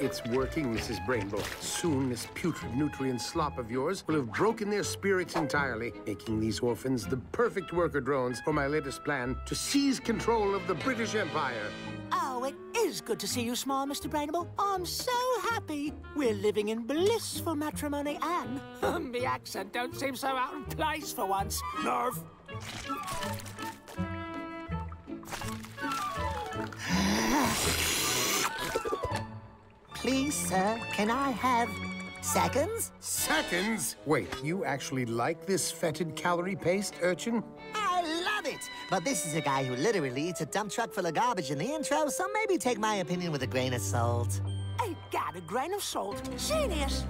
It's working, Mrs. Brainbow. Soon this putrid nutrient slop of yours will have broken their spirits entirely, making these orphans the perfect worker drones for my latest plan to seize control of the British Empire. Oh, it is good to see you smile, Mr. Brainable. I'm so happy. We're living in blissful matrimony, and the accent don't seem so out of place for once. Nerve. Please, sir, can I have seconds? Seconds? Wait, you actually like this fetid calorie paste, urchin? I love it! But this is a guy who literally eats a dump truck full of garbage in the intro, so maybe take my opinion with a grain of salt. I got a grain of salt. Genius.